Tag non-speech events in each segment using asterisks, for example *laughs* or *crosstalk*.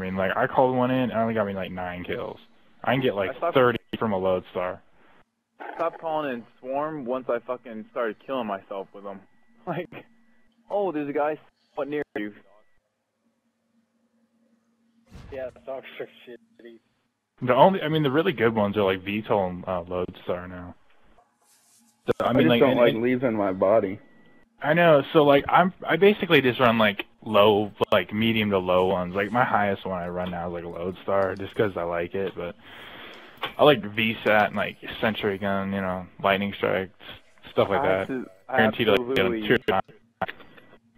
mean, like I called one in, and only got me like nine kills. I can get like stopped- 30 from a Lodestar. Stopped calling in Swarm once I fucking started killing myself with them. *laughs* Like, oh, there's a guy what near you. Yeah, dogs are shitty. The only, I mean, the really good ones are like VTOL and uh, Lodestar now. So, I mean, just like, don't and- like and- leaving my body. I know. So like, I'm I basically just run like low, like medium to low ones. Like my highest one I run now is like Lodestar, just 'cause I like it. But I like VSAT and like Sentry Gun, you know, Lightning Strike, stuff like I that. I Guaranteed to like, get 'em absolutely two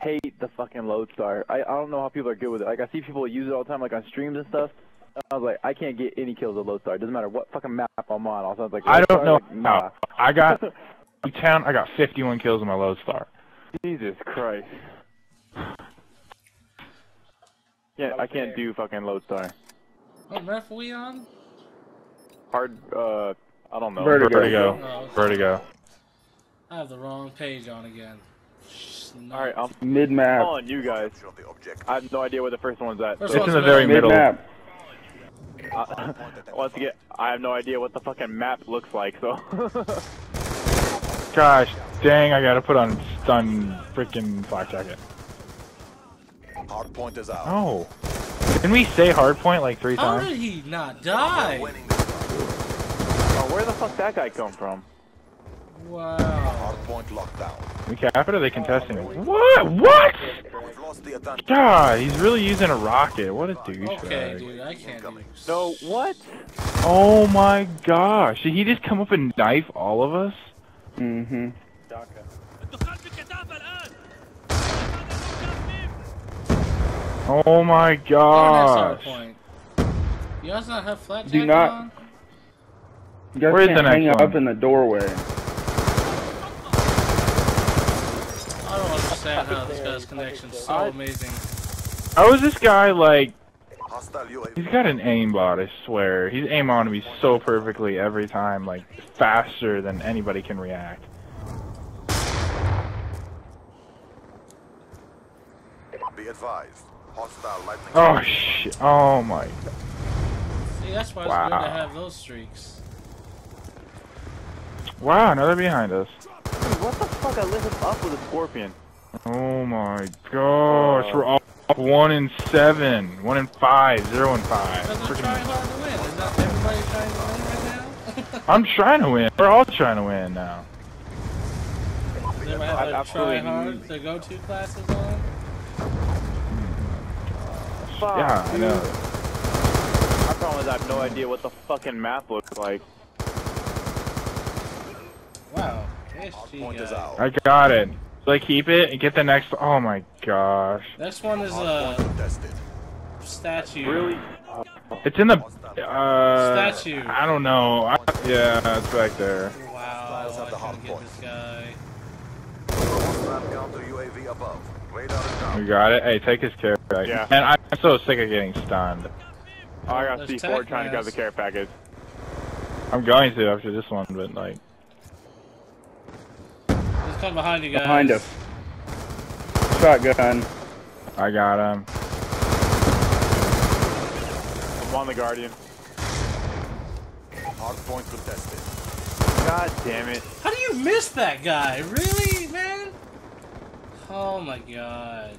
hate the fucking Lodestar. I I don't know how people are good with it. Like I see people use it all the time, like on streams and stuff. I was like, I can't get any kills with Lodestar. It doesn't matter what fucking map I'm on. All of a sudden, it's like I don't know like, nah. I got *laughs* town. I got 51 kills on my Lodestar. Jesus Christ. Yeah, I can't do fucking Lodestar. What ref are we on? Hard, uh, I don't know. Vertigo. Vertigo. Oh, Vertigo. I have the wrong page on again. Shh. Alright, I'm Mid map. calling you guys. I have no idea where the first one's at. First It's in the very middle. Mid middle. map. Uh, *laughs* once again, I have no idea what the fucking map looks like, so. *laughs* Gosh, dang! I gotta put on stun freaking flak jacket. Hard point is out. Oh, didn't we say hard point like three How times? How did he not die? Winning this round. oh, where the fuck that guy come from? Wow. Hard point locked down. We cap it or are they contesting it? What? What? We've lost the advantage. God, he's really using a rocket. What a douchebag. Okay, dude, I can't do No, what? Oh my gosh. Did he just come up and knife all of us? Mm-hmm. Oh my next hard gosh. point. You guys not have flat Do not- on? You guys Where's can't the hang next up in the doorway. I don't understand how this guy's connection's so I- amazing. How is this guy like? He's got an aimbot, I swear. He's aim on me so perfectly every time, like faster than anybody can react. Be advised. Hostile lightning. Oh shit! Oh my! See, that's why it's Wow. good to have those streaks. Wow, another behind us. Dude, what the fuck? I lit him up with a scorpion. Oh my gosh, we're all one in seven, one in five, zero and five. Because they're Freaking- trying hard to win. Is not everybody trying to win right now? *laughs* I'm trying to win. We're all trying to win now. Does everybody have I their absolutely try hard, their go-to classes on? Fuck, Yeah, I know. My problem is I have no idea what the fucking map looks like. Wow. Hard point is out. I got it. So I keep it and get the next. Oh my gosh. Next one is a point contested. statue. Really? It's in the. Uh, Statue. I don't know. I, yeah, it's back there. Wow, Styles have the I hard couldn't get this guy. UAV above. Radar is We got it. Hey, take his care back. Yeah. And I'm so sick of getting stunned. Oh, I got There's C4 tech trying to grab mass. the care package. I'm going to after this one, but like. He's coming behind you guys. Behind us. Shotgun. I got him. I'm on the Guardian. Hard point contested. God damn it. How do you miss that guy? Really, man? Oh my god.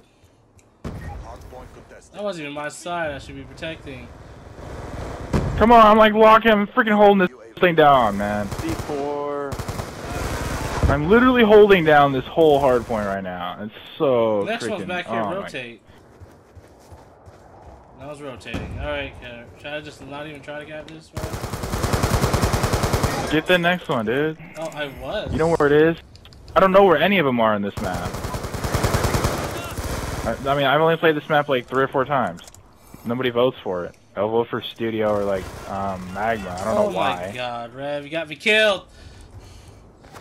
Hard point contested. That wasn't even my side I should be protecting. Come on, I'm like locking. I'm freaking holding this thing down, man. C4. I'm literally holding down this whole hard point right now. It's so Next freaking. one's back here, oh rotate. I was rotating. Alright, uh, should I just not even try to get this one? Get the next one, dude. Oh, I was. You know where it is? I don't know where any of them are in this map. I, I mean, I've only played this map like three or four times. Nobody votes for it. I'll vote for Studio or like um, Magma. I don't oh know why. Oh my god, Rev, you got me killed!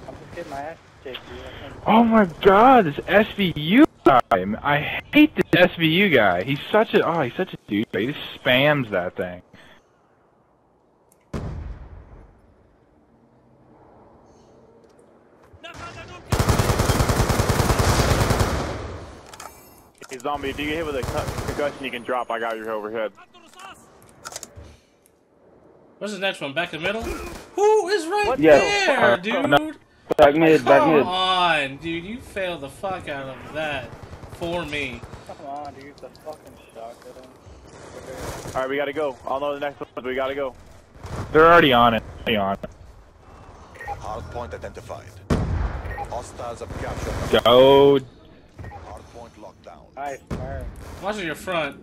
I'm just getting my ass kicked, dude. Oh my god, this SVU guy. I hate this SVU guy. He's such a oh, he's such a dude. He just spams that thing. Zombie, if you get hit with a concussion, you can drop. I got your overhead. What's the next one? Back in the middle? Who is right What Yeah. there, Uh, dude? no. Back mid, back Come mid. on, dude. You failed the fuck out of that for me. Come on, dude. The fucking shotgun. All right, we gotta go. I'll know the next one. We gotta go. They're already on it. Already on it. Hardpoint identified. Hostiles have captured Go. Hardpoint locked down. Nice. Watch your front.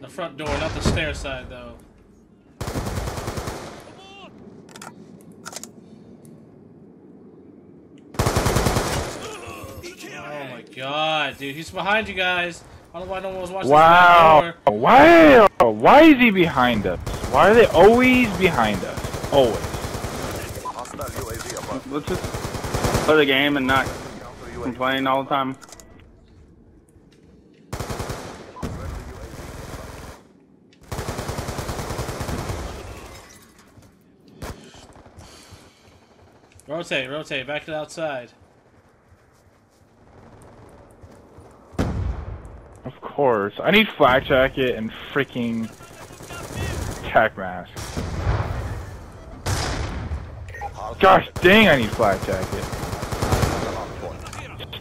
The front door, not the stair side, though. Oh my god, dude. He's behind you guys. I don't know why no one was watching Wow. the. Wow. Why is he behind us? Why are they always behind us? Always. Hostile UAV above. Let's just play the game and not Counter UAV. complain all the time. Rotate, rotate, back to the outside. Of course. I need flak jacket and freaking tac mask. Gosh dang, I need flak jacket.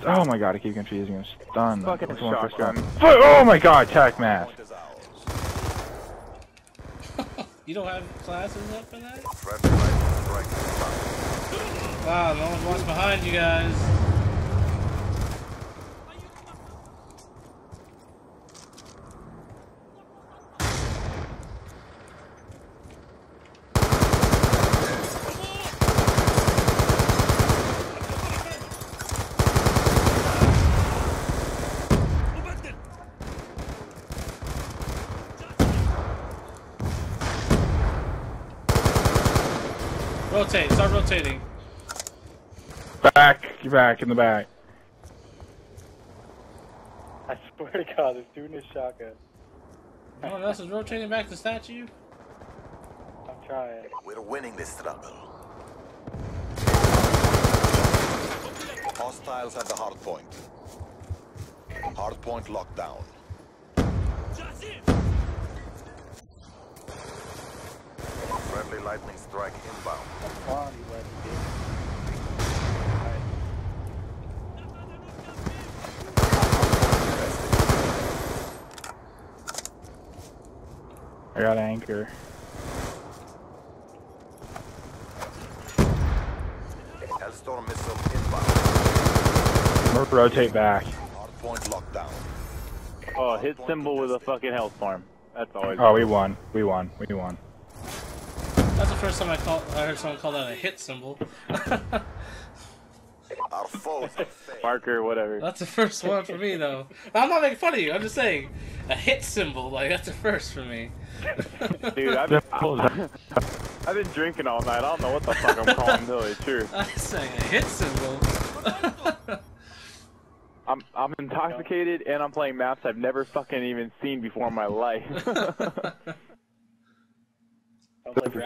Hardpoint. Just- oh my god, I keep confusing. I'm stunned. Fucking What's the shotgun. gun? Oh my god, tac mask. Point is ours. You don't have classes up for that? Friendly lightning strike inbound. Wow, no one's watching behind you guys. Rotate, start rotating. Back, you're back in the back. I swear to God, this dude in his shotgun. No one else is rotating back to statue? I'm trying. We're winning this struggle. Hostiles at the hard hardpoint. Hardpoint locked down. Lightning strike inbound. Come on, you let me I got anchor. Hellstorm missile inbound. Rotate back. Hardpoint locked down. Oh, hit symbol with a fucking health hellstorm. That's always. Oh, we won. We won. We won. That's the first time I call I heard someone call that a hit symbol. Our foes. *laughs* Marker, whatever. that's the first one for me though. I'm not making fun of you, I'm just saying a hit symbol, like that's a first for me. *laughs* Dude, I've been, I've been drinking all night. I don't know what the fuck I'm calling, to tell you the truth. I say a hit symbol. *laughs* I'm I'm intoxicated and I'm playing maps I've never fucking even seen before in my life. Sounds like you're